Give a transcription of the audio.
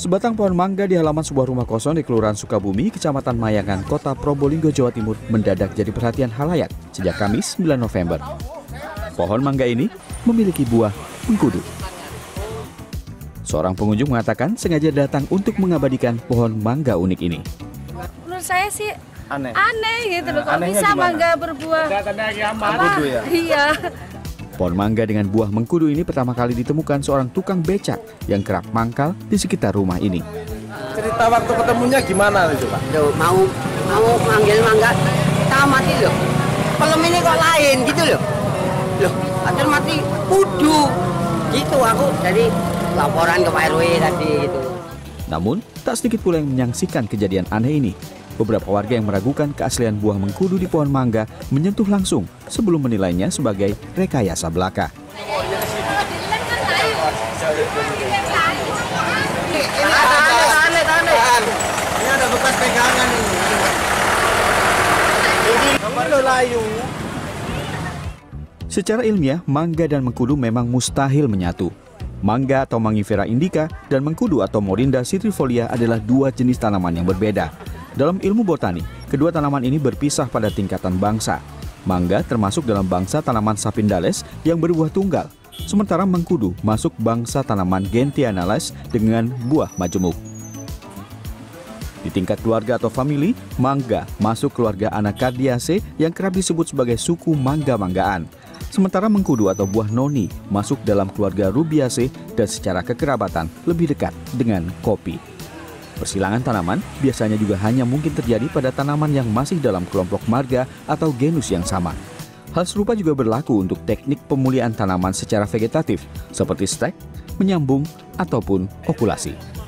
Sebatang pohon mangga di halaman sebuah rumah kosong di Kelurahan Sukabumi, Kecamatan Mayangan, Kota Probolinggo, Jawa Timur mendadak jadi perhatian halayak sejak Kamis 9 November. Pohon mangga ini memiliki buah mengkudu. Seorang pengunjung mengatakan sengaja datang untuk mengabadikan pohon mangga unik ini. Menurut saya sih Aneh. aneh gitu loh, kok bisa gimana? mangga berbuah. Mengkudu ya? Iya. Pohon mangga dengan buah mengkudu ini pertama kali ditemukan seorang tukang becak yang kerap mangkal di sekitar rumah ini. Cerita waktu ketemunya gimana itu Pak? Loh, mau mau manggil mangga tak mati loh film ini kok lain gitu loh loh ada mati kudu gitu aku jadi laporan ke Pak RW tadi gitu Namun, tak sedikit pula yang menyaksikan kejadian aneh ini. Beberapa warga yang meragukan keaslian buah mengkudu di pohon mangga menyentuh langsung sebelum menilainya sebagai rekayasa belaka. Ini ada. Secara ilmiah, mangga dan mengkudu memang mustahil menyatu. Mangga atau Mangifera indica dan mengkudu atau Morinda citrifolia adalah dua jenis tanaman yang berbeda. Dalam ilmu botani, kedua tanaman ini berpisah pada tingkatan bangsa. Mangga termasuk dalam bangsa tanaman Sapindales yang berbuah tunggal, sementara mengkudu masuk bangsa tanaman Gentianales dengan buah majemuk. Di tingkat keluarga atau famili, mangga masuk keluarga Anacardiaceae yang kerap disebut sebagai suku mangga-manggaan. Sementara mengkudu atau buah noni masuk dalam keluarga Rubiaceae dan secara kekerabatan lebih dekat dengan kopi. Persilangan tanaman biasanya juga hanya mungkin terjadi pada tanaman yang masih dalam kelompok marga atau genus yang sama. Hal serupa juga berlaku untuk teknik pemulihan tanaman secara vegetatif seperti stek, menyambung, ataupun okulasi.